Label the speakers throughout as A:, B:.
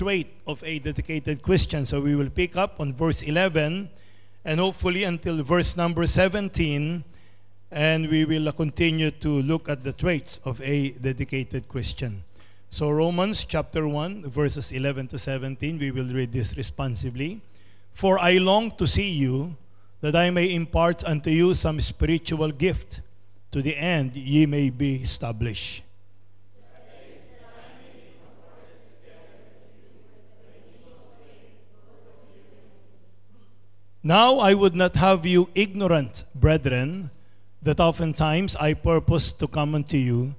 A: trait of a dedicated Christian. So we will pick up on verse 11 and hopefully until verse number 17 and we will uh, continue to look at the traits of a dedicated Christian. So Romans chapter 1 verses 11 to 17 we will read this responsively. For I long to see you that I may impart unto you some spiritual gift to the end ye may be established. Now I would not have you ignorant, brethren, that oftentimes I purposed to come unto you,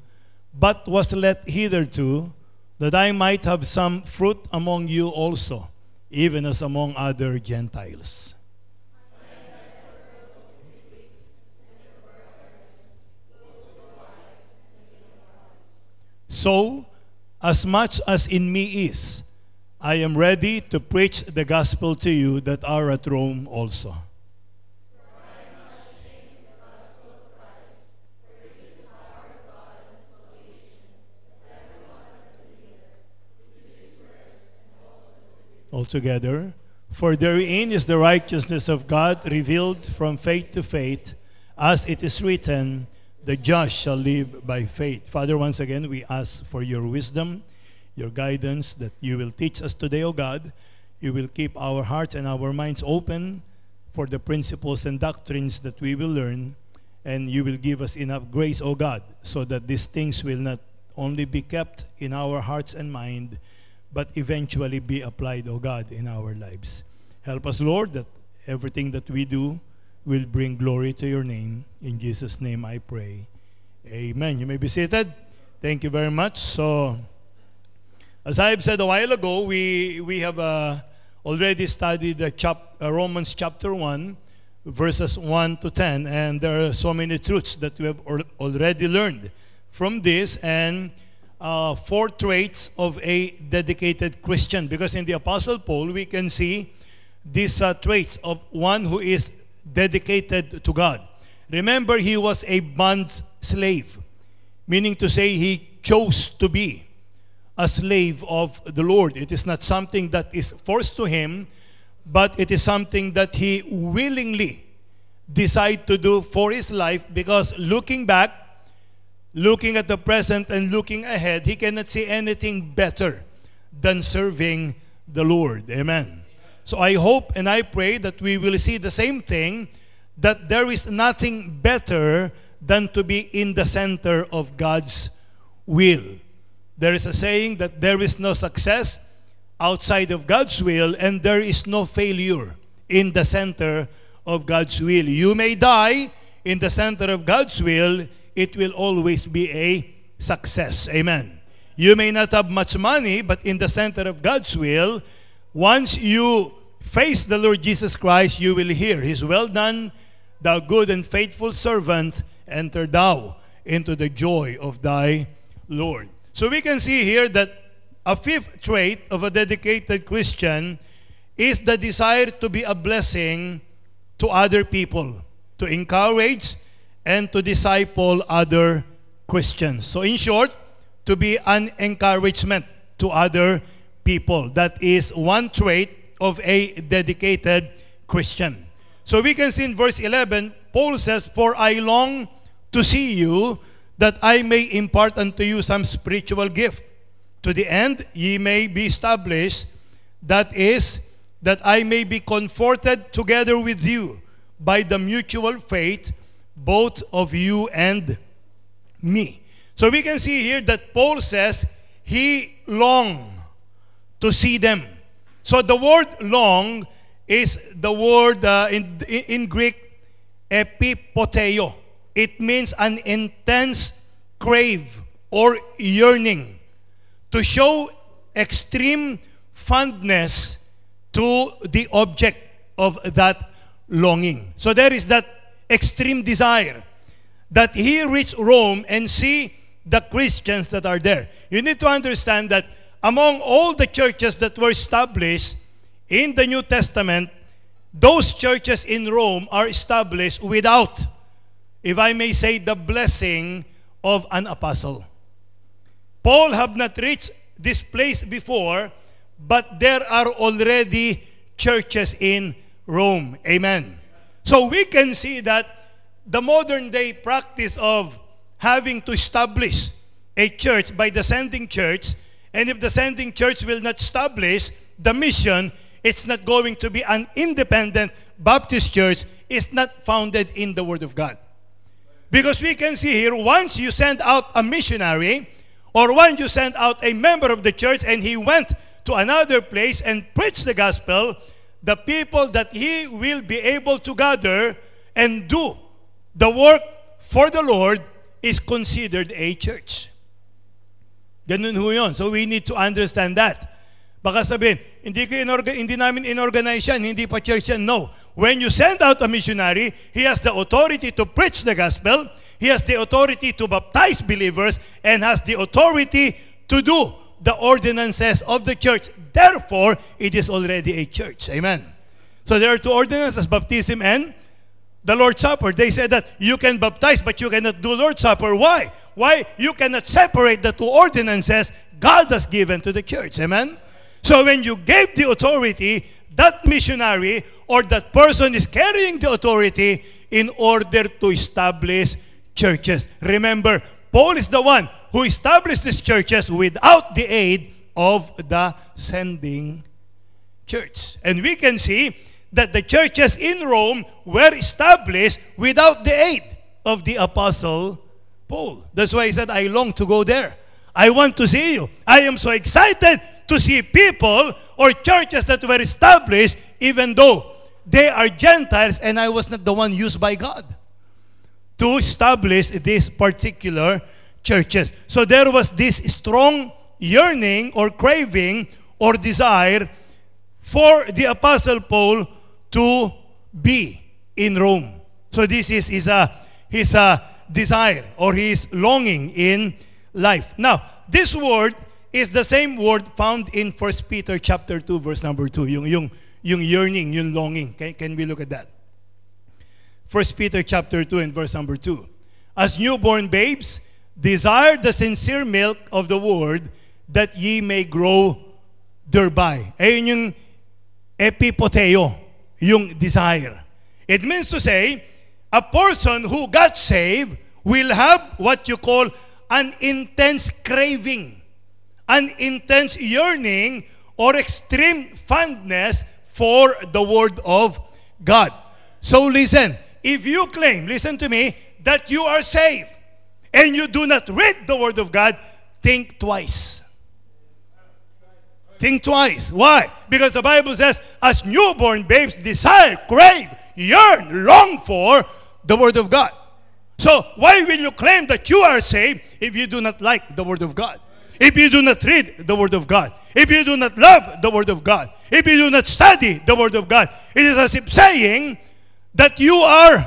A: but was let hitherto, that I might have some fruit among you also, even as among other Gentiles. So, as much as in me is, I am ready to preach the gospel to you that are at Rome also. Altogether, for therein is the righteousness of God revealed from faith to faith, as it is written, the just shall live by faith. Father, once again, we ask for your wisdom, your guidance, that you will teach us today, O God. You will keep our hearts and our minds open for the principles and doctrines that we will learn, and you will give us enough grace, O God, so that these things will not only be kept in our hearts and mind, but eventually be applied, O God, in our lives. Help us, Lord, that everything that we do will bring glory to your name. In Jesus' name I pray. Amen. You may be seated. Thank you very much. So, as I said a while ago, we, we have uh, already studied uh, chap, uh, Romans chapter 1, verses 1 to 10, and there are so many truths that we have already learned from this, and uh, four traits of a dedicated Christian. Because in the Apostle Paul, we can see these uh, traits of one who is dedicated to God. Remember, he was a bond slave, meaning to say he chose to be a slave of the Lord. It is not something that is forced to him, but it is something that he willingly decided to do for his life because looking back, looking at the present and looking ahead, he cannot see anything better than serving the Lord. Amen. So I hope and I pray that we will see the same thing that there is nothing better than to be in the center of God's will. There is a saying that there is no success outside of God's will and there is no failure in the center of God's will. You may die in the center of God's will, it will always be a success. Amen. You may not have much money, but in the center of God's will, once you face the Lord Jesus Christ, you will hear His well done, thou good and faithful servant, enter thou into the joy of thy Lord. So we can see here that a fifth trait of a dedicated Christian is the desire to be a blessing to other people, to encourage and to disciple other Christians. So in short, to be an encouragement to other people. That is one trait of a dedicated Christian. So we can see in verse 11, Paul says, For I long to see you, that I may impart unto you some spiritual gift. To the end ye may be established, that is, that I may be comforted together with you by the mutual faith, both of you and me. So we can see here that Paul says he longed to see them. So the word long is the word uh, in, in Greek epipoteo. It means an intense crave or yearning to show extreme fondness to the object of that longing. So there is that extreme desire that he reach Rome and see the Christians that are there. You need to understand that among all the churches that were established in the New Testament, those churches in Rome are established without, if I may say, the blessing of an apostle. Paul have not reached this place before, but there are already churches in Rome. Amen. So we can see that the modern day practice of having to establish a church by the sending church, and if the sending church will not establish the mission, it's not going to be an independent Baptist church, it's not founded in the Word of God. Because we can see here, once you send out a missionary, or once you send out a member of the church and he went to another place and preached the gospel, the people that he will be able to gather and do the work for the Lord is considered a church. Ganun ho yun. So we need to understand that. Baka sabihin, hindi, ko inorga, hindi namin inorganize yan, hindi pa church yan. No. When you send out a missionary, he has the authority to preach the gospel, he has the authority to baptize believers, and has the authority to do the ordinances of the church. Therefore, it is already a church. Amen. So there are two ordinances, baptism and the Lord's Supper. They said that you can baptize, but you cannot do Lord's Supper. Why? Why? You cannot separate the two ordinances God has given to the church. Amen? So when you gave the authority, that missionary or that person is carrying the authority in order to establish churches. Remember, Paul is the one who established these churches without the aid of the sending church. And we can see that the churches in Rome were established without the aid of the apostle Paul. That's why he said, I long to go there. I want to see you. I am so excited to see people or churches that were established even though they are Gentiles and I was not the one used by God to establish these particular churches. So there was this strong yearning or craving or desire for the Apostle Paul to be in Rome. So this is his, uh, his uh, desire or his longing in life. Now, this word is the same word found in 1 Peter chapter 2 verse number 2. Yung, yung, yung yearning, yung longing. Okay? Can we look at that? 1 Peter chapter 2 and verse number 2. As newborn babes, desire the sincere milk of the word that ye may grow thereby. Ayun yung epipoteo yung desire. It means to say, a person who got saved will have what you call an intense craving, an intense yearning, or extreme fondness for the Word of God. So listen, if you claim, listen to me, that you are saved and you do not read the Word of God, think twice. Think twice. Why? Because the Bible says, as newborn babes desire, crave, yearn, long for the Word of God. So, why will you claim that you are saved if you do not like the Word of God? If you do not read the Word of God? If you do not love the Word of God? If you do not study the Word of God? It is as if saying that you are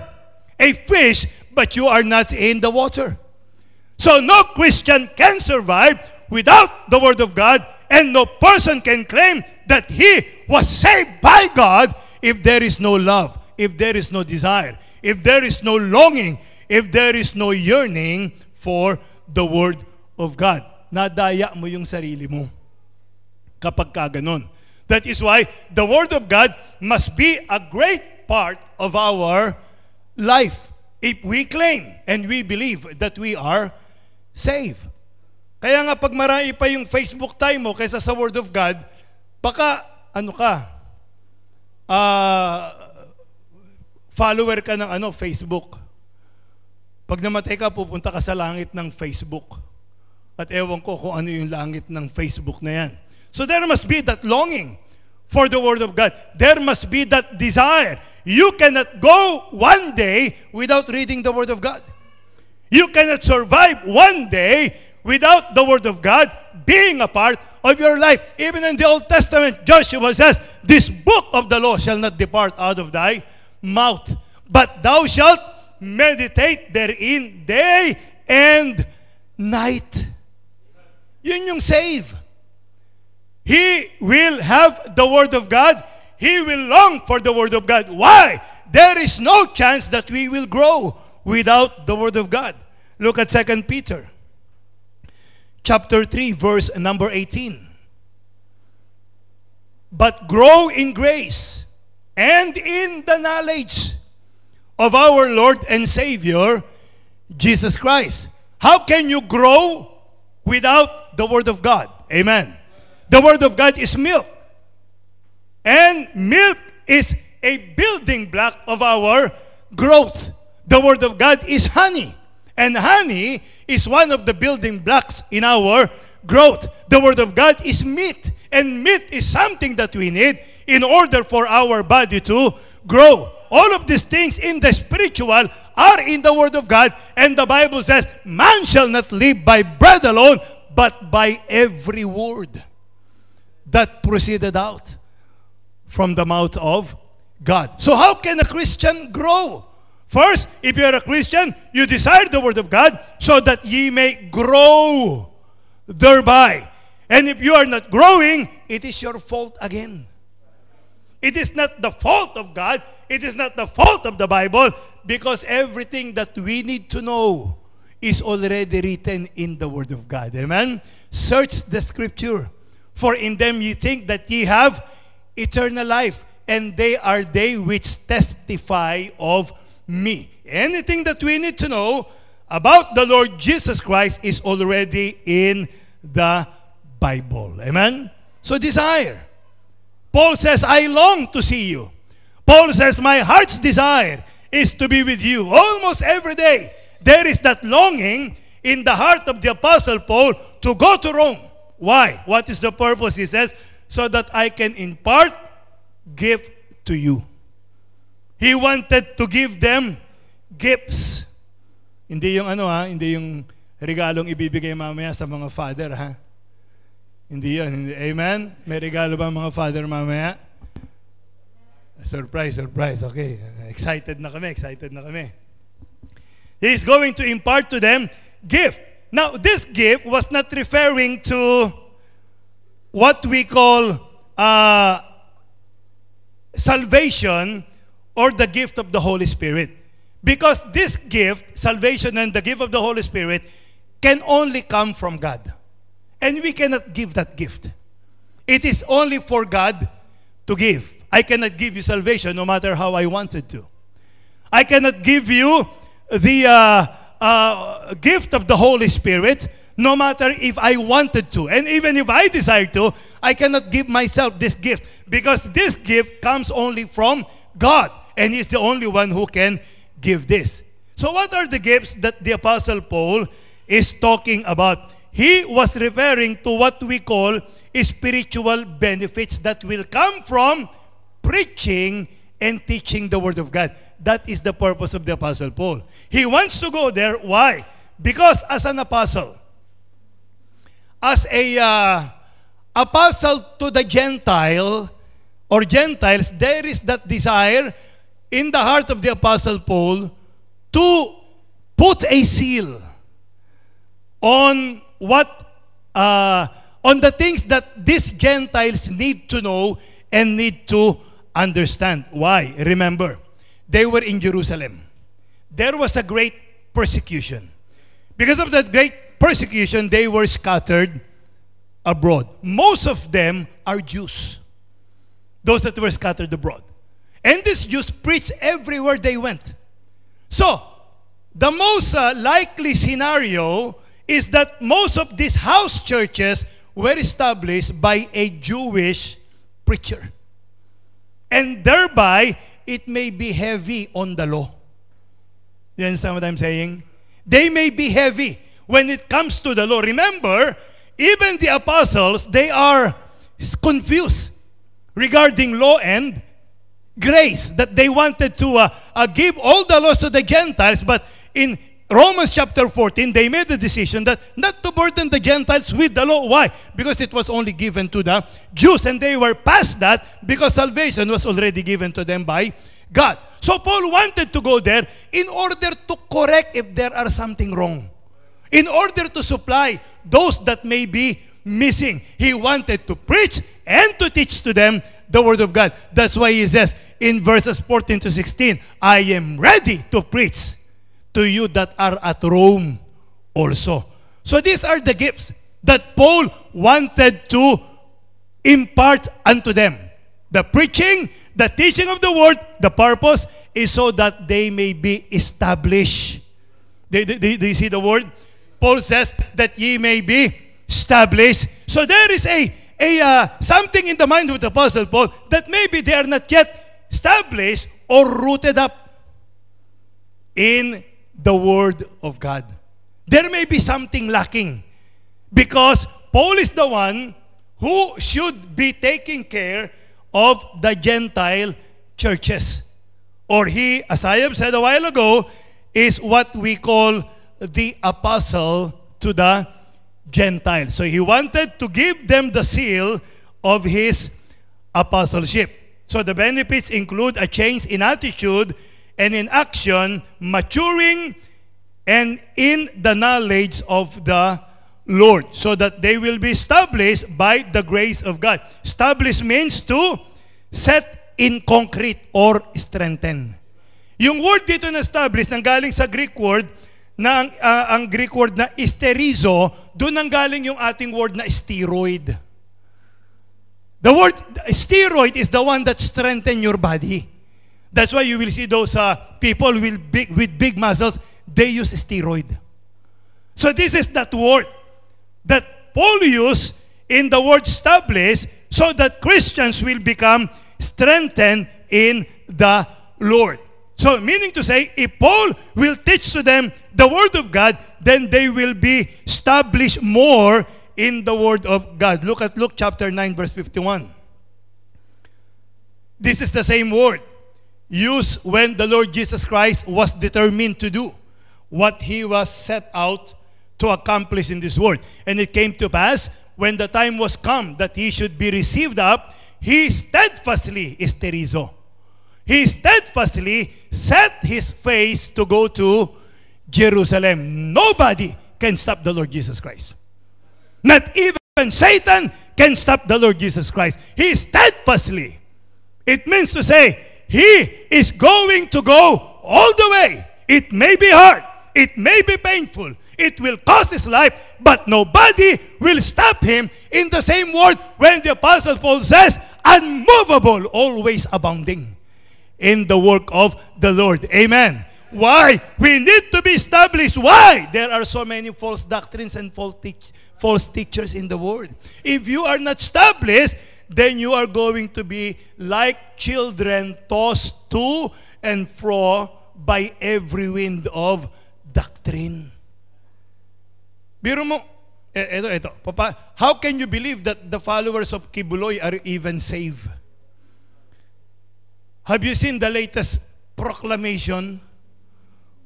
A: a fish, but you are not in the water. So, no Christian can survive without the Word of God and no person can claim that he was saved by God if there is no love, if there is no desire, if there is no longing, if there is no yearning for the Word of God. Nadaya mo yung sarili mo kapag ka. That is why the Word of God must be a great part of our life if we claim and we believe that we are saved. Kaya nga pag marami pa yung Facebook time mo kaysa sa Word of God, baka ano ka, uh, follower ka ng ano, Facebook. Pag namatay ka, pupunta ka sa langit ng Facebook. At ewan ko kung ano yung langit ng Facebook na yan. So there must be that longing for the Word of God. There must be that desire. You cannot go one day without reading the Word of God. You cannot survive one day without the Word of God being a part of your life. Even in the Old Testament, Joshua says, This book of the law shall not depart out of thy mouth, but thou shalt meditate therein day and night. Yun yung save. He will have the Word of God. He will long for the Word of God. Why? There is no chance that we will grow without the Word of God. Look at 2 Peter chapter 3, verse number 18. but grow in grace and in the knowledge of our Lord and Savior, Jesus Christ. How can you grow without the Word of God? Amen. The Word of God is milk. And milk is a building block of our growth. The Word of God is honey. And honey is one of the building blocks in our growth. The Word of God is meat. And meat is something that we need in order for our body to grow. All of these things in the spiritual are in the Word of God. And the Bible says, Man shall not live by bread alone, but by every word that proceeded out from the mouth of God. So, how can a Christian grow? First, if you are a Christian, you desire the Word of God so that ye may grow thereby. And if you are not growing, it is your fault again. It is not the fault of God, it is not the fault of the Bible, because everything that we need to know is already written in the Word of God. Amen? Search the Scripture, for in them ye think that ye have eternal life, and they are they which testify of me. Anything that we need to know about the Lord Jesus Christ is already in the Bible. Amen? So desire. Paul says, I long to see you. Paul says, my heart's desire is to be with you. Almost every day, there is that longing in the heart of the Apostle Paul to go to Rome. Why? What is the purpose? He says, so that I can impart gift to you. He wanted to give them gifts. Hindi yung ano ha, hindi yung regalong ibibigay mamaya sa mga father ha. Hindi yun. Amen? May regalo ba mga father mamaya? Surprise, surprise. Okay. Excited na kami, excited na kami. He is going to impart to them gift. Now, this gift was not referring to what we call uh, salvation or the gift of the Holy Spirit. Because this gift, salvation and the gift of the Holy Spirit, can only come from God. And we cannot give that gift. It is only for God to give. I cannot give you salvation no matter how I wanted to. I cannot give you the uh, uh, gift of the Holy Spirit no matter if I wanted to. And even if I desire to, I cannot give myself this gift because this gift comes only from God. And He's the only one who can give this. So, what are the gifts that the Apostle Paul is talking about? He was referring to what we call spiritual benefits that will come from preaching and teaching the Word of God. That is the purpose of the Apostle Paul. He wants to go there. Why? Because as an apostle, as a uh, apostle to the Gentile or Gentiles, there is that desire in the heart of the Apostle Paul to put a seal on what uh, on the things that these Gentiles need to know and need to understand. Why? Remember, they were in Jerusalem. There was a great persecution. Because of that great persecution, they were scattered abroad. Most of them are Jews. Those that were scattered abroad. And these Jews preached everywhere they went. So, the most uh, likely scenario is that most of these house churches were established by a Jewish preacher. And thereby, it may be heavy on the law. You understand what I'm saying? They may be heavy when it comes to the law. Remember, even the apostles, they are confused regarding law and grace that they wanted to uh, uh, give all the laws to the Gentiles, but in Romans chapter 14, they made the decision that not to burden the Gentiles with the law. Why? Because it was only given to the Jews, and they were past that because salvation was already given to them by God. So Paul wanted to go there in order to correct if there are something wrong. In order to supply those that may be missing. He wanted to preach and to teach to them the Word of God. That's why he says in verses 14 to 16, I am ready to preach to you that are at Rome also. So these are the gifts that Paul wanted to impart unto them. The preaching, the teaching of the word, the purpose is so that they may be established. Do, do, do you see the word? Paul says that ye may be established. So there is a, a uh, something in the mind of the Apostle Paul that maybe they are not yet established or rooted up in the Word of God. There may be something lacking because Paul is the one who should be taking care of the Gentile churches. Or he, as I have said a while ago, is what we call the apostle to the Gentiles. So he wanted to give them the seal of his apostleship. So the benefits include a change in attitude and in action, maturing and in the knowledge of the Lord, so that they will be established by the grace of God. Establish means to set in concrete or strengthen. Yung word dito na establish, nanggaling sa Greek word, na ang, uh, ang Greek word na isterizo, doon nanggaling yung ating word na steroid. The word steroid is the one that strengthen your body. That's why you will see those uh, people with big, with big muscles, they use steroid. So this is that word that Paul used in the word establish so that Christians will become strengthened in the Lord. So meaning to say, if Paul will teach to them the word of God, then they will be established more in the word of God. Look at Luke chapter 9 verse 51. This is the same word used when the Lord Jesus Christ was determined to do what he was set out to accomplish in this world. And it came to pass when the time was come that he should be received up, he steadfastly, esterizo, he steadfastly set his face to go to Jerusalem. Nobody can stop the Lord Jesus Christ. Not even Satan can stop the Lord Jesus Christ. He steadfastly. It means to say, he is going to go all the way. It may be hard. It may be painful. It will cost his life, but nobody will stop him. In the same word, when the Apostle Paul says, unmovable, always abounding in the work of the Lord. Amen. Why? We need to be established. Why? There are so many false doctrines and false, teach, false teachers in the world. If you are not established, then you are going to be like children tossed to and fro by every wind of doctrine. Biro mo, eh, ito, ito. Papa, how can you believe that the followers of Quiboloy are even saved? Have you seen the latest proclamation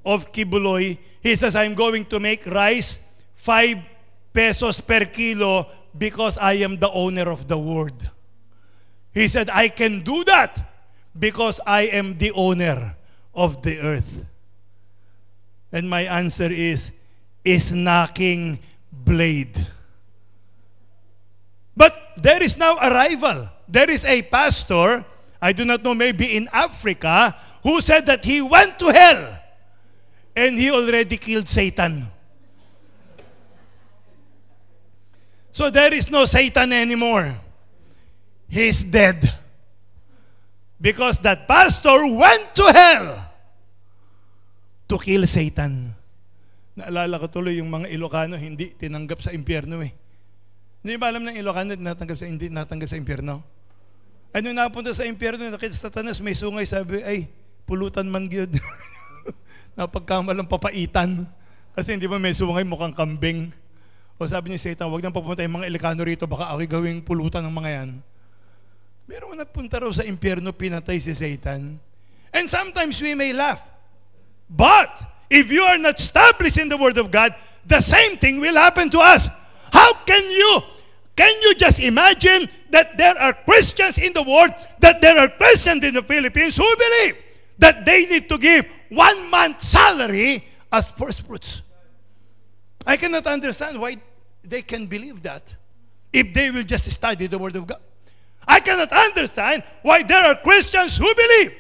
A: of Quiboloy? He says, I'm going to make rice 5 pesos per kilo because I am the owner of the world. He said, I can do that because I am the owner of the earth. And my answer is, is knocking blade. But there is now a rival. There is a pastor, I do not know, maybe in Africa, who said that he went to hell and he already killed Satan. So there is no Satan anymore. He's dead. Because that pastor went to hell to kill Satan. Naalala ko tuloy yung mga Ilocano hindi tinanggap sa impyerno eh. Hindi ba alam ng Ilocano natanggap sa hindi natanggap sa impyerno? Ano napunta sa impyerno, nakita sa tanas, may sungay, sabi, ay, pulutan man gyud. Napagkamalang papaitan. Kasi hindi ba may sungay mukhang kambing. O sabi ni Satan, wag nang papunta yung mga Ilocano rito, baka ako gawing pulutan ng mga yan. Pero nagpunta raw sa impyerno, pinatay si Satan. And sometimes we may laugh. But, if you are not established in the Word of God, the same thing will happen to us. How can you, can you just imagine that there are Christians in the world, that there are Christians in the Philippines who believe that they need to give one month salary as first fruits? I cannot understand why they can believe that if they will just study the Word of God. I cannot understand why there are Christians who believe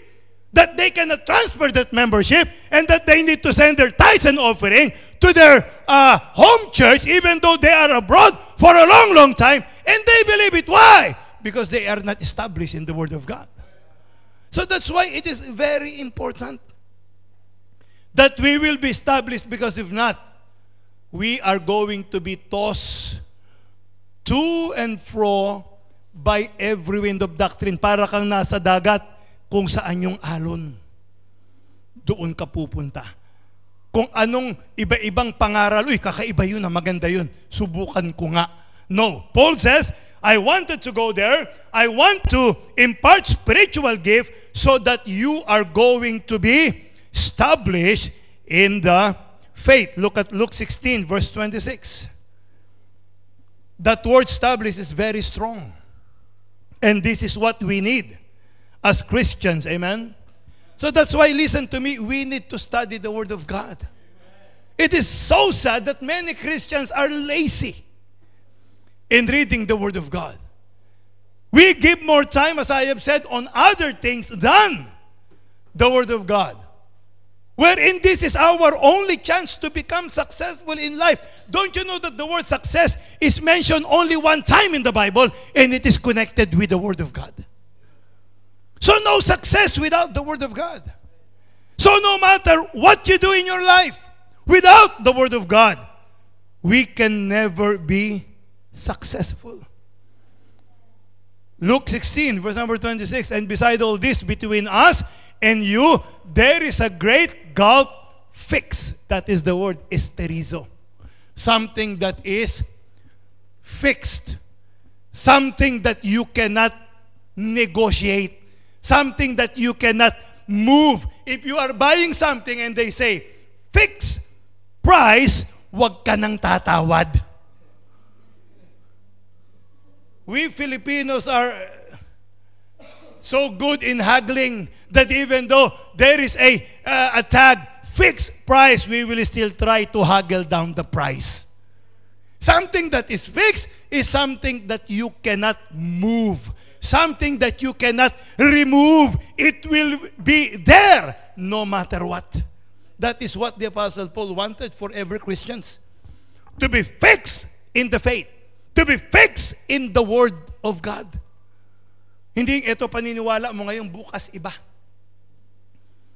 A: that they cannot transfer that membership and that they need to send their tithes and offering to their uh, home church even though they are abroad for a long, long time. And they believe it. Why? Because they are not established in the Word of God. So that's why it is very important that we will be established because if not, we are going to be tossed to and fro by every wind of doctrine. Para kang nasa dagat kung saan yung alon. Doon ka pupunta. Kung anong iba-ibang pangaral, uy, kakaiba yun, ah, maganda yun. Subukan ko nga. No. Paul says, I wanted to go there. I want to impart spiritual gift so that you are going to be established in the faith. Look at Luke 16, verse 26. That word established is very strong. And this is what we need as Christians. Amen? So that's why, listen to me, we need to study the Word of God. It is so sad that many Christians are lazy in reading the Word of God. We give more time, as I have said, on other things than the Word of God. Wherein this is our only chance to become successful in life. Don't you know that the word success is mentioned only one time in the Bible and it is connected with the Word of God? So, no success without the Word of God. So, no matter what you do in your life without the Word of God, we can never be successful. Luke 16, verse number 26. And beside all this, between us and you, there is a great gulf fix. That is the word esterizo. Something that is fixed. Something that you cannot negotiate. Something that you cannot move. If you are buying something and they say, fixed price, wag ka nang tatawad. We Filipinos are so good in haggling that even though there is a, uh, a tag fixed price, we will still try to haggle down the price. Something that is fixed is something that you cannot move. Something that you cannot remove. It will be there no matter what. That is what the Apostle Paul wanted for every Christians. To be fixed in the faith to be fixed in the Word of God. Hindi ito paniniwala mo ngayong bukas iba.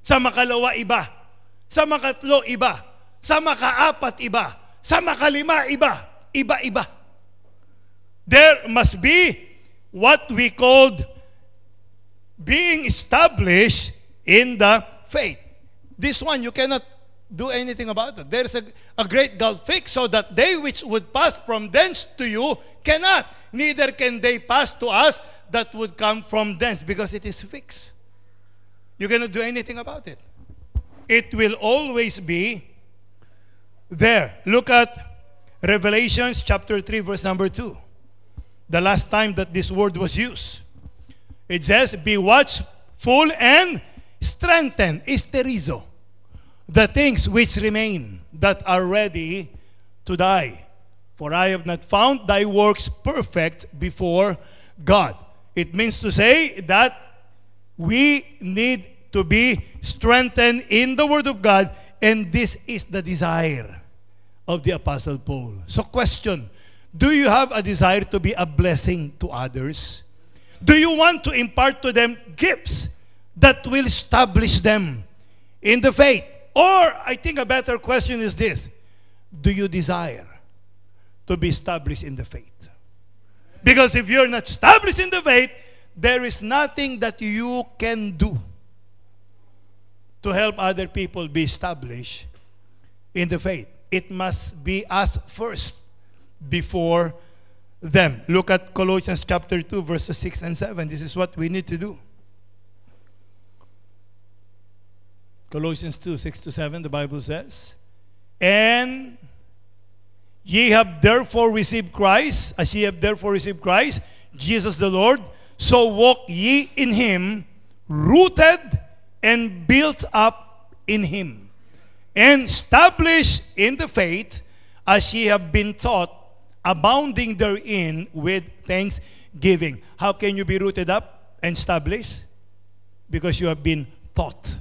A: Sa makalawa iba. Sa makatlo iba. Sa makaapat iba. Sa makalima iba. Iba-iba. There must be what we called being established in the faith. This one you cannot do anything about it. There is a, a great gulf fixed so that they which would pass from thence to you cannot. Neither can they pass to us that would come from thence because it is fixed. You cannot do anything about it. It will always be there. Look at Revelations chapter 3, verse number 2. The last time that this word was used. It says, Be watchful and strengthened. Isterizo the things which remain that are ready to die. For I have not found thy works perfect before God. It means to say that we need to be strengthened in the Word of God, and this is the desire of the Apostle Paul. So, question Do you have a desire to be a blessing to others? Do you want to impart to them gifts that will establish them in the faith? Or, I think a better question is this Do you desire to be established in the faith? Because if you're not established in the faith, there is nothing that you can do to help other people be established in the faith. It must be us first before them. Look at Colossians chapter 2, verses 6 and 7. This is what we need to do. Colossians 2 6 to 7, the Bible says, And ye have therefore received Christ, as ye have therefore received Christ, Jesus the Lord, so walk ye in him, rooted and built up in him, and established in the faith as ye have been taught, abounding therein with thanksgiving. How can you be rooted up and established? Because you have been taught.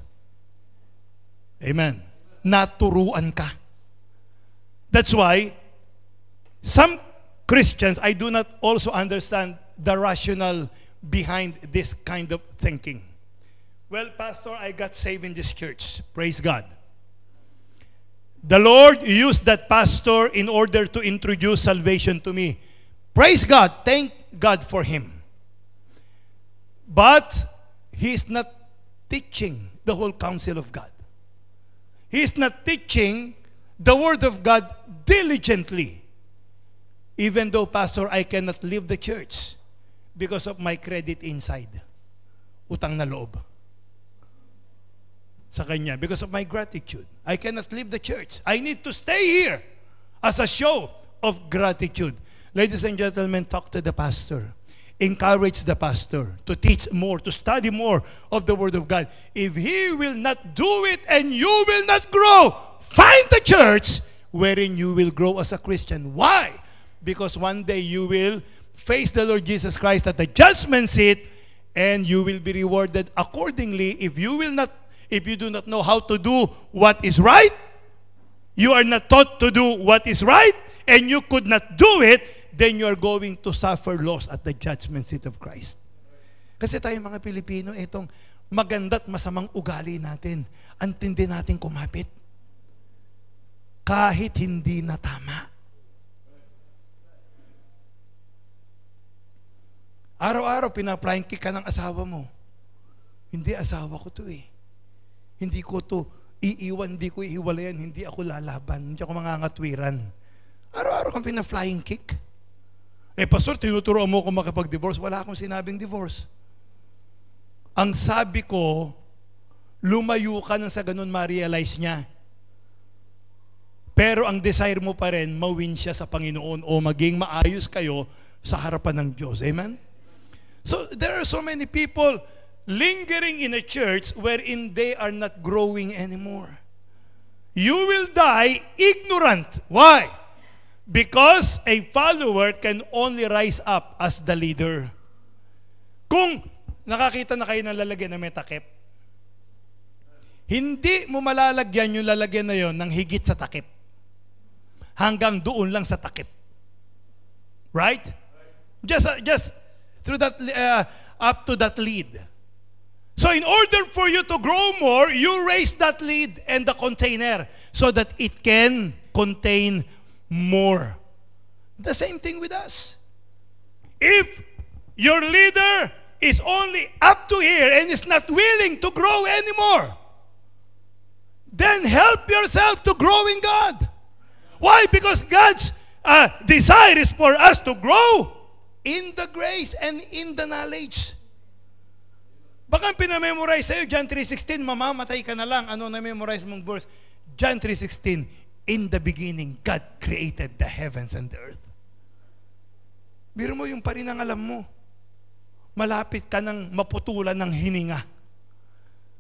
A: Amen. Naturuan ka. That's why some Christians, I do not also understand the rational behind this kind of thinking. Well, Pastor, I got saved in this church. Praise God. The Lord used that pastor in order to introduce salvation to me. Praise God. Thank God for him. But he is not teaching the whole counsel of God. He is not teaching the word of God diligently. Even though, Pastor, I cannot leave the church because of my credit inside. Utang na loob. Sa kanya, because of my gratitude. I cannot leave the church. I need to stay here as a show of gratitude. Ladies and gentlemen, talk to the pastor. Encourage the pastor to teach more, to study more of the Word of God. If he will not do it and you will not grow, find the church wherein you will grow as a Christian. Why? Because one day you will face the Lord Jesus Christ at the judgment seat and you will be rewarded accordingly. If you will not if you do not know how to do what is right you are not taught to do what is right and you could not do it then you are going to suffer loss at the judgment seat of Christ. Kasi tayo mga Pilipino itong maganda't masamang ugali natin antindi natin kumapit. Kahit hindi na Araw-araw pinaprying kick ka ng asawa mo. Hindi asawa ko to eh. Hindi ko to iiwan, hindi ko iiwalayan, hindi ako lalaban, hindi ako mangangatwiran. Araw-araw kang pina-flying kick. Eh, pastor, tinuturo mo kung makapag-divorce. Wala akong sinabing divorce. Ang sabi ko, lumayo ka nang sa ganun ma-realize niya. Pero ang desire mo pa rin, mawin siya sa Panginoon o maging maayos kayo sa harapan ng Diyos. Amen? So there are so many people lingering in a church wherein they are not growing anymore. You will die ignorant. Why? Because a follower can only rise up as the leader. Kung nakakita na kayo ng lalagyan na may takip, hindi mo malalagyan yung lalagyan na yon ng higit sa takip. Hanggang doon lang sa takip. Right? Just, just through that uh, up to that lead. So in order for you to grow more, you raise that lead and the container so that it can contain more. The same thing with us. If your leader is only up to here and is not willing to grow anymore, then help yourself to grow in God. Why? Because God's uh, desire is for us to grow in the grace and in the knowledge. Baka pinamemorize sa'yo, John 3.16, mamamatay ka na lang. Ano na-memorize mong verse? John 3.16, In the beginning, God created the heavens and the earth. Biro mo yung pa rin ang alam mo. Malapit ka ng maputulan ng hininga.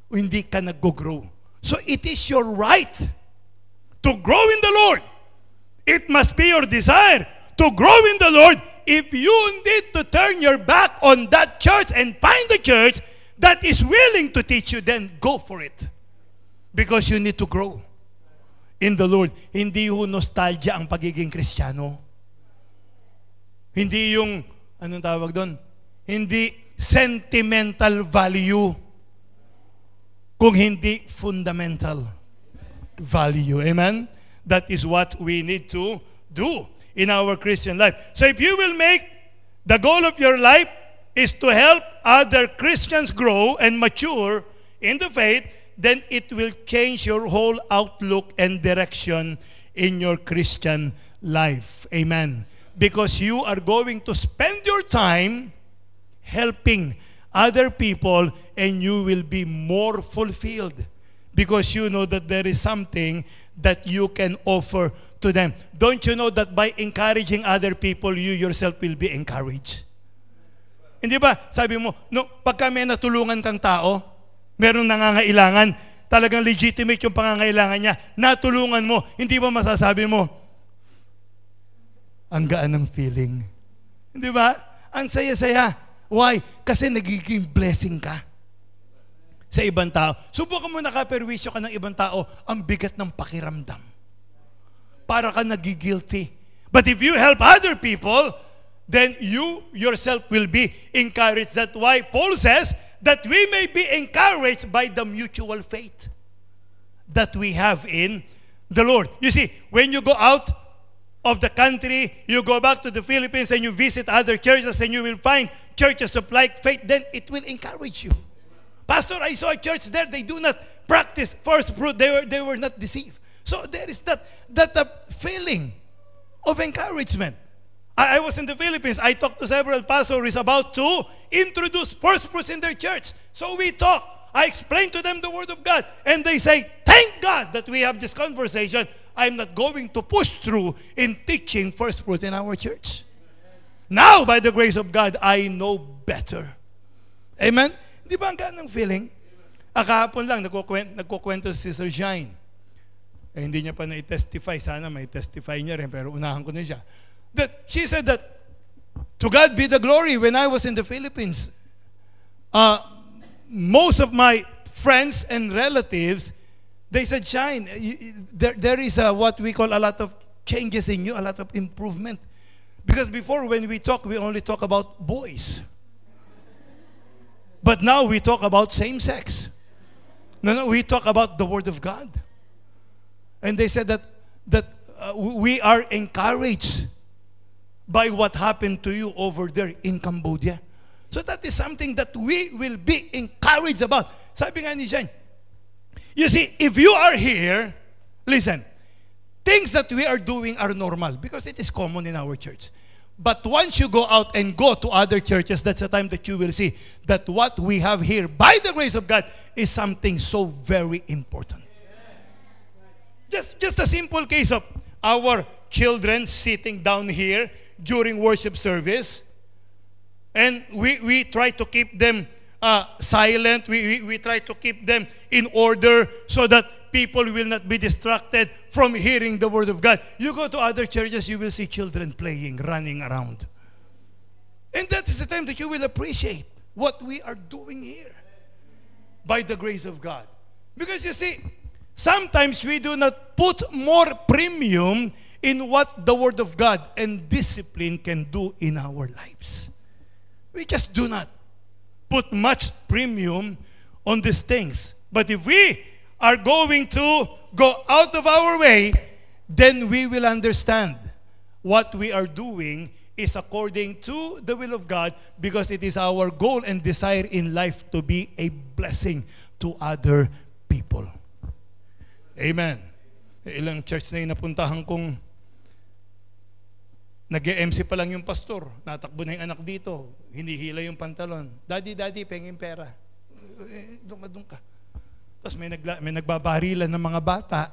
A: O hindi ka nag-grow. So it is your right to grow in the Lord. It must be your desire to grow in the Lord if you need to turn your back on that church and find a church that is willing to teach you, then go for it. Because you need to grow in the Lord. Hindi yung nostalgia ang pagiging kristyano. Hindi yung, anong tawag doon? Hindi sentimental value. Kung hindi fundamental value. Amen? That is what we need to do in our Christian life. So if you will make the goal of your life is to help other Christians grow and mature in the faith, then it will change your whole outlook and direction in your Christian life. Amen. Because you are going to spend your time helping other people and you will be more fulfilled because you know that there is something that you can offer to them. Don't you know that by encouraging other people, you yourself will be encouraged? Hindi ba? Sabi mo, no, pagka may natulungan kang tao, merong nangangailangan, talagang legitimate yung pangangailangan niya, natulungan mo, hindi ba masasabi mo, ang gaan ng feeling. Hindi ba? Ang saya-saya. Why? Kasi nagiging blessing ka sa ibang tao. Subukan mo nakaperwisyo ka ng ibang tao, ang bigat ng pakiramdam para ka nagigilty. But if you help other people, then you yourself will be encouraged. That's why Paul says that we may be encouraged by the mutual faith that we have in the Lord. You see, when you go out of the country, you go back to the Philippines and you visit other churches and you will find churches of like faith, then it will encourage you. Pastor, I saw a church there, they do not practice first fruit, they were, they were not deceived. So there is that, that uh, feeling of encouragement. I, I was in the Philippines. I talked to several pastors about to introduce first fruits in their church. So we talk. I explained to them the Word of God. And they say, Thank God that we have this conversation. I'm not going to push through in teaching first fruit in our church. Now, by the grace of God, I know better. Amen? Di ba ang ganang feeling? Akahapon lang, nagkukwento, nagkukwento si Sister Shine. Eh, hindi niya pa na-testify. Sana may testify niya rin, pero unahan ko na siya. That she said that, to God be the glory, when I was in the Philippines, uh, most of my friends and relatives, they said, Shine, there, there is a, what we call a lot of changes in you, a lot of improvement. Because before, when we talk, we only talk about boys. But now we talk about same sex. No, no, we talk about the Word of God. And they said that, that uh, we are encouraged by what happened to you over there in Cambodia. So that is something that we will be encouraged about. Sabi nga ni Jen, you see, if you are here, listen, things that we are doing are normal because it is common in our church. But once you go out and go to other churches, that's the time that you will see that what we have here, by the grace of God, is something so very important. Just, just a simple case of our children sitting down here during worship service. And we, we try to keep them uh, silent. We, we, we try to keep them in order so that people will not be distracted from hearing the word of God. You go to other churches, you will see children playing, running around. And that is the time that you will appreciate what we are doing here by the grace of God. Because you see, sometimes we do not put more premium in what the Word of God and discipline can do in our lives. We just do not put much premium on these things. But if we are going to go out of our way, then we will understand what we are doing is according to the will of God because it is our goal and desire in life to be a blessing to other people. Amen. Ilang church na yung napuntahan kong nag-MC pa lang yung pastor, natakbo na yung anak dito, hinihila yung pantalon. Daddy, daddy, pengin pera. Eh, doon ka. Tapos may, nagla, may nagbabarilan ng mga bata.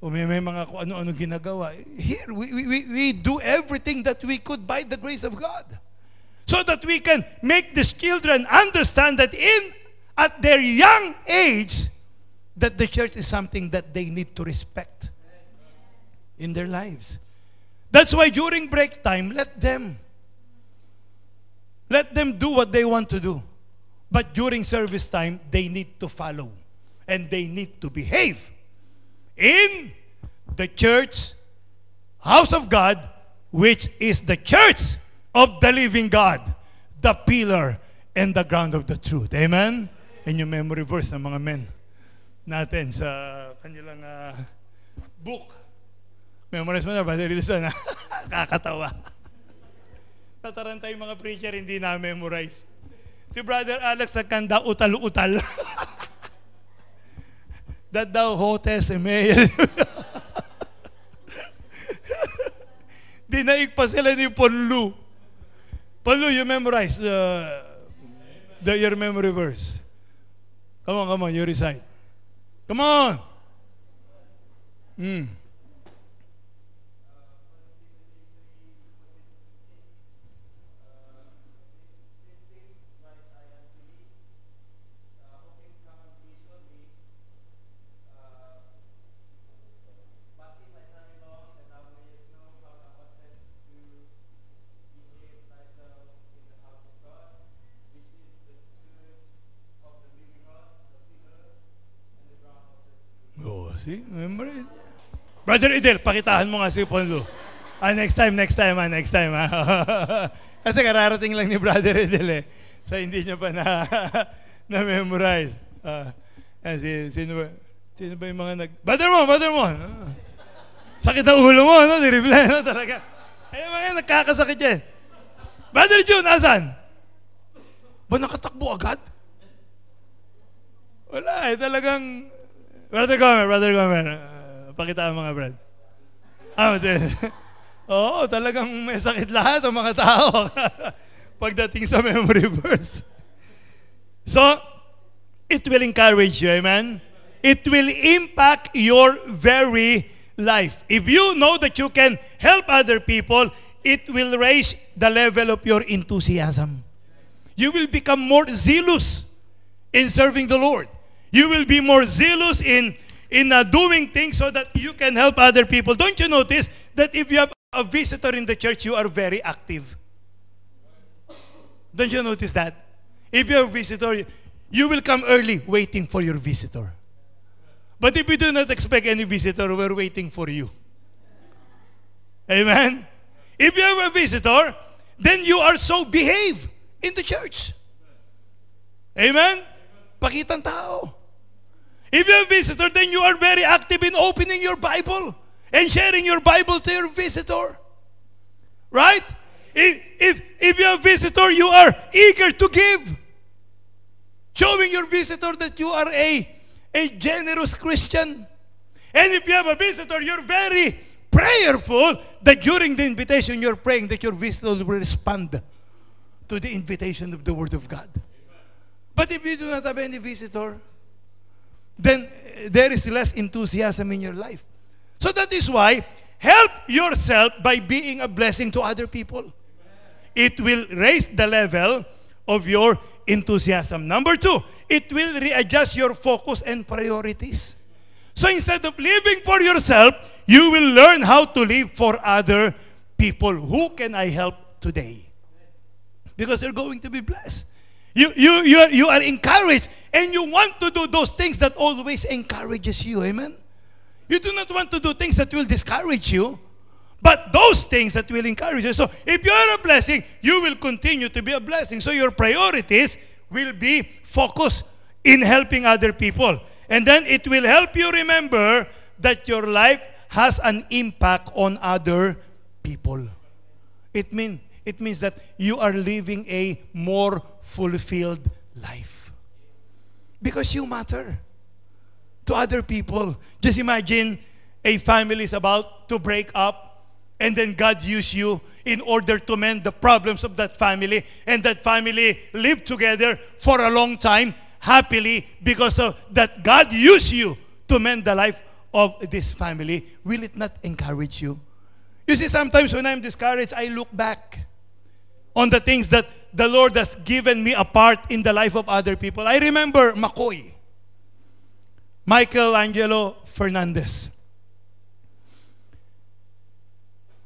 A: O may, may mga kung ano-ano ginagawa. Here, we, we, we do everything that we could by the grace of God. So that we can make these children understand that in at their young age, that the church is something that they need to respect in their lives. That's why during break time, let them. Let them do what they want to do. But during service time, they need to follow and they need to behave in the church, house of God, which is the church of the living God, the pillar and the ground of the truth. Amen? And yung memory verse ng mga men natin sa kanilang uh, book. Memorize mo na ba? Listen, kakatawa. Tataranta yung mga preacher, hindi na memorize. Si Brother Alex nagkanda utal-utal. That thou hotes emea. Dinaig pa sila ni Ponlu. Ponlu, you memorize uh, the, your memory verse. Come on, come on, you recite. Come on. Mm. See? Remember it? Brother Idel, pakitahan mo nga si Ponlo. Ah, next time, next time, ah, next time. Ah. Kasi kararating lang ni Brother Edel eh. So hindi niya pa na, na-memorize. Ah, kasi, sino ba, sino ba yung mga nag... Brother mo, brother mo! Ah. Sakit ang ulo mo, no? Nireply, no? Talaga. Ay, mga nagkakasakit yan. Brother June, asan? Ba nakatakbo agad? Wala eh, talagang... Brother Gomer, Brother Gomer. Uh, pakita ang mga brad. Ah, Oo, talagang may sakit lahat ang mga tao pagdating sa memory verse. So, it will encourage you, amen? It will impact your very life. If you know that you can help other people, it will raise the level of your enthusiasm. You will become more zealous in serving the Lord. You will be more zealous in in uh, doing things so that you can help other people. Don't you notice that if you have a visitor in the church, you are very active? Don't you notice that? If you have a visitor, you will come early waiting for your visitor. But if you do not expect any visitor, we're waiting for you. Amen? If you have a visitor, then you are so behave in the church. Amen? Pakitang tao. If you have a visitor, then you are very active in opening your Bible and sharing your Bible to your visitor. Right? If, if, if you have a visitor, you are eager to give. Showing your visitor that you are a, a generous Christian. And if you have a visitor, you're very prayerful that during the invitation you're praying that your visitor will respond to the invitation of the Word of God. But if you do not have any visitor, then there is less enthusiasm in your life. So that is why help yourself by being a blessing to other people. It will raise the level of your enthusiasm. Number two, it will readjust your focus and priorities. So instead of living for yourself, you will learn how to live for other people. Who can I help today? Because they're going to be blessed. You, you, you, are, you are encouraged and you want to do those things that always encourages you. Amen? You do not want to do things that will discourage you, but those things that will encourage you. So if you are a blessing, you will continue to be a blessing. So your priorities will be focused in helping other people. And then it will help you remember that your life has an impact on other people. It, mean, it means that you are living a more fulfilled life. Because you matter to other people. Just imagine a family is about to break up and then God use you in order to mend the problems of that family and that family live together for a long time happily because of that God use you to mend the life of this family will it not encourage you you see sometimes when i'm discouraged i look back on the things that the Lord has given me a part in the life of other people. I remember McCoy, Michael Angelo Fernandez.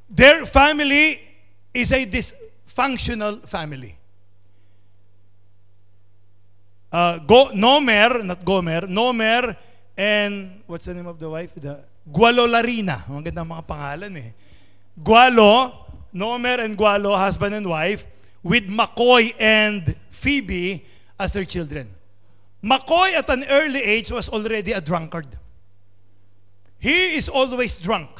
A: Their family is a dysfunctional family. Uh, Go, Nomer, not Gomer, Nomer, and what's the name of the wife? The Gualo Larina. Maganda mga pangalan eh. Gualo, Nomer and Gualo, husband and wife, with McCoy and Phoebe as their children. McCoy at an early age was already a drunkard. He is always drunk.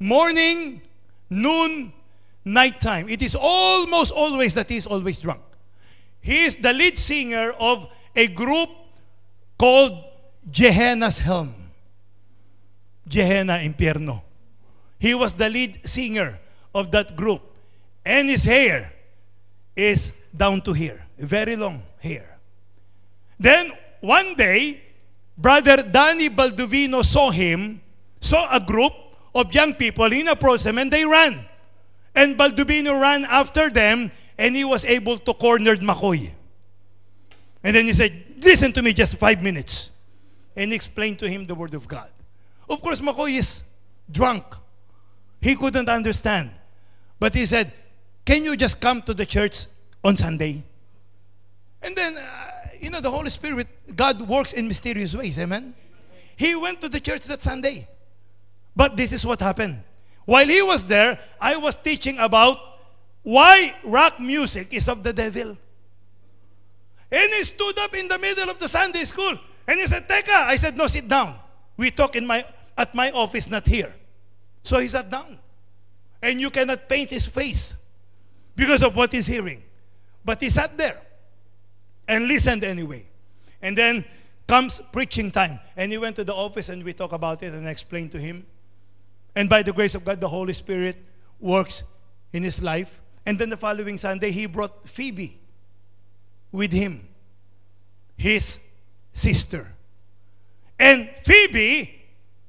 A: Morning, noon, nighttime. It is almost always that he is always drunk. He is the lead singer of a group called Gehenna's Helm. Gehenna Impierno. He was the lead singer of that group. And his hair is down to here, very long here. Then one day, Brother Danny Baldovino saw him, saw a group of young people, he approached them and they ran. And Baldovino ran after them and he was able to corner McCoy. And then he said, listen to me just five minutes. And explained to him the word of God. Of course, McCoy is drunk. He couldn't understand. But he said, can you just come to the church on Sunday? And then, uh, you know, the Holy Spirit, God works in mysterious ways. Amen? He went to the church that Sunday. But this is what happened. While he was there, I was teaching about why rock music is of the devil. And he stood up in the middle of the Sunday school and he said, Teka, I said, no, sit down. We talk in my, at my office, not here. So he sat down. And you cannot paint his face because of what he's hearing. But he sat there and listened anyway. And then comes preaching time. And he went to the office and we talk about it and I explained to him. And by the grace of God, the Holy Spirit works in his life. And then the following Sunday, he brought Phoebe with him, his sister. And Phoebe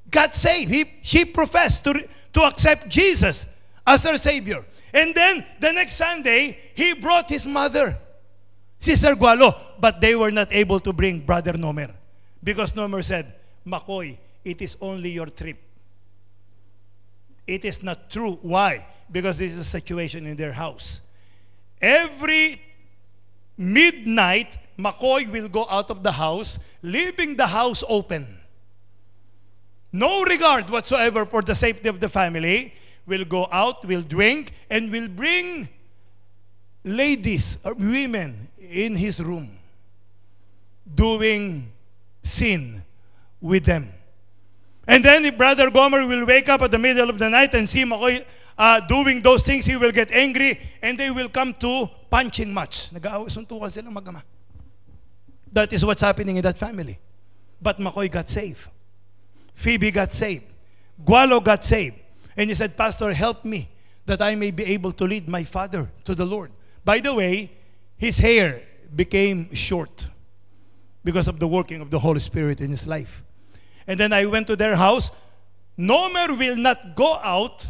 A: got saved. He, she professed to, to accept Jesus as her Savior. And then the next Sunday, he brought his mother, Sister Gualo, but they were not able to bring Brother Nomer because Nomer said, Makoy, it is only your trip. It is not true. Why? Because this is a situation in their house. Every midnight, McCoy will go out of the house, leaving the house open. No regard whatsoever for the safety of the family. Will go out, will drink, and will bring ladies or women in his room doing sin with them. And then if Brother Gomer will wake up at the middle of the night and see McCoy uh, doing those things, he will get angry and they will come to punching match. Nag-aaway, suntukan silang magama. That is what's happening in that family. But McCoy got saved. Phoebe got saved. Gualo got saved. And he said, Pastor, help me that I may be able to lead my father to the Lord. By the way, his hair became short because of the working of the Holy Spirit in his life. And then I went to their house. Nomer will not go out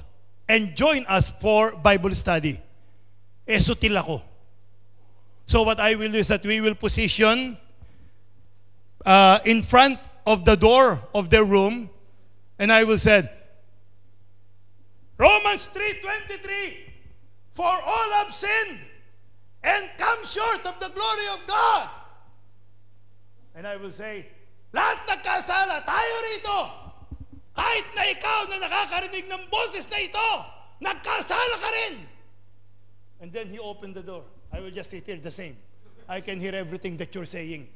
A: and join us for Bible study. Eh, sutil ako. So what I will do is that we will position uh, in front of the door of their room, and I will say, Romans 3.23, For all have sinned and come short of the glory of God. And I will say, lahat nagkasala, tayo rito. Kahit na ikaw na nakakarinig ng boses na ito, nagkasala ka rin. And then he opened the door. I will just sit here the same. I can hear everything that you're saying.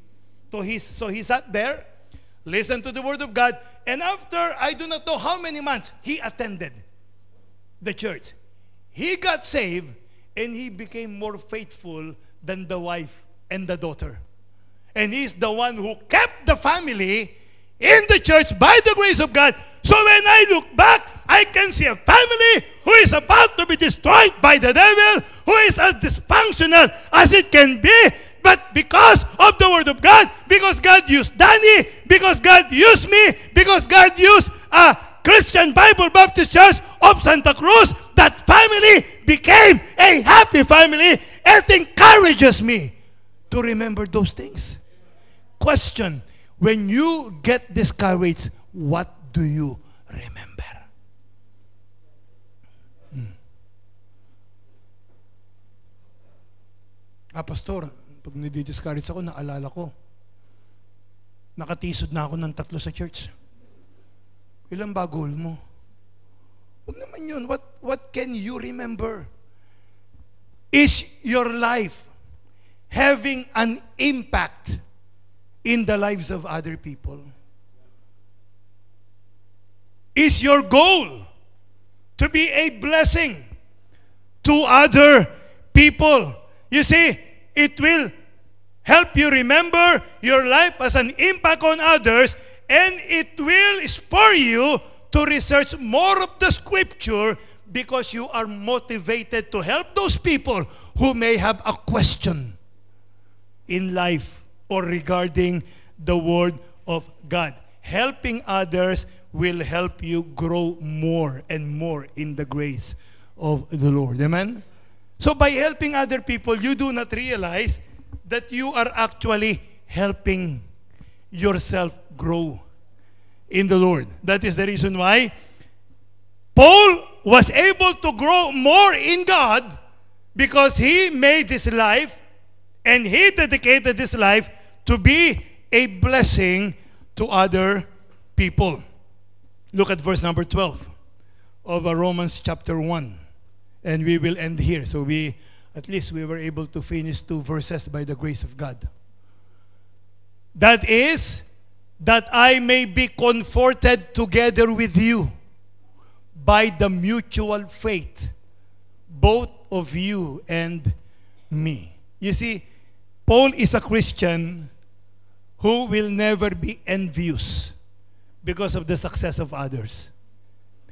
A: So he, so he sat there, listened to the word of God, and after I do not know how many months, he attended the church. He got saved, and he became more faithful than the wife and the daughter. And he's the one who kept the family in the church by the grace of God. So when I look back, I can see a family who is about to be destroyed by the devil, who is as dysfunctional as it can be. But because of the word of God, because God used Danny, because God used me, because God used a Christian Bible Baptist Church of Santa Cruz, that family became a happy family. It encourages me to remember those things. Question when you get discouraged, what do you remember? Hmm. Ah, Pastor, pag nadi-discourage ako, naalala ko, nakatisod na ako ng tatlo sa church. Ilang ba goal mo? Huwag naman yun. What, what can you remember? Is your life having an impact in the lives of other people? Is your goal to be a blessing to other people? You see, it will help you remember your life as an impact on others and it will spur you to research more of the scripture because you are motivated to help those people who may have a question in life or regarding the Word of God. Helping others will help you grow more and more in the grace of the Lord. Amen? So by helping other people, you do not realize that you are actually helping yourself grow in the Lord. That is the reason why Paul was able to grow more in God because he made his life and he dedicated his life to be a blessing to other people. Look at verse number 12 of Romans chapter 1. And we will end here. So we, at least we were able to finish two verses by the grace of God. That is, that I may be comforted together with you by the mutual faith, both of you and me. You see, Paul is a Christian who will never be envious because of the success of others.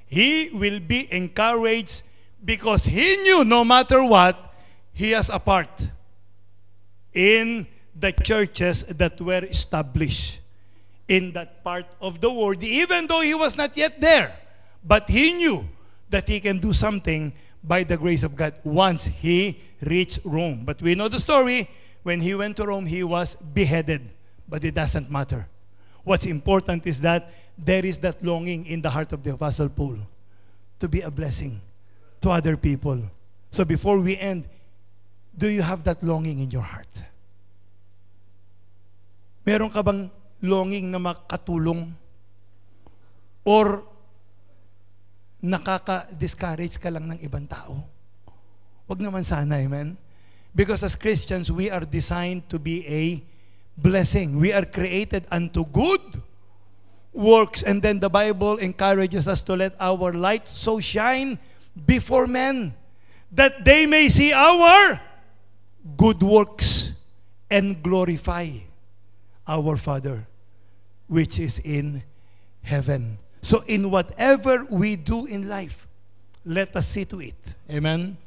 A: He will be encouraged because he knew no matter what, he has a part in the churches that were established in that part of the world, even though he was not yet there. But he knew that he can do something by the grace of God once he reached Rome. But we know the story. When he went to Rome, he was beheaded. But it doesn't matter. What's important is that there is that longing in the heart of the Apostle Paul to be a blessing to other people. So before we end, do you have that longing in your heart? Meron ka bang longing na makatulong? Or nakaka-discourage ka lang ng ibang tao? Wag naman sana, amen? Because as Christians, we are designed to be a blessing. We are created unto good works. And then the Bible encourages us to let our light so shine before men that they may see our good works and glorify our Father which is in heaven. So in whatever we do in life, let us see to it. Amen.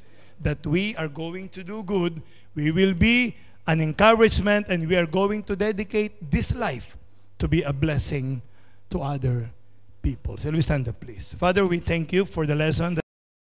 A: That we are going to do good. We will be an encouragement and we are going to dedicate this life to be a blessing to other people. Shall we stand up, please. Father, we thank you for the lesson.